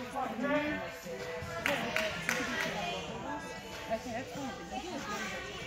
Okay, that's fine.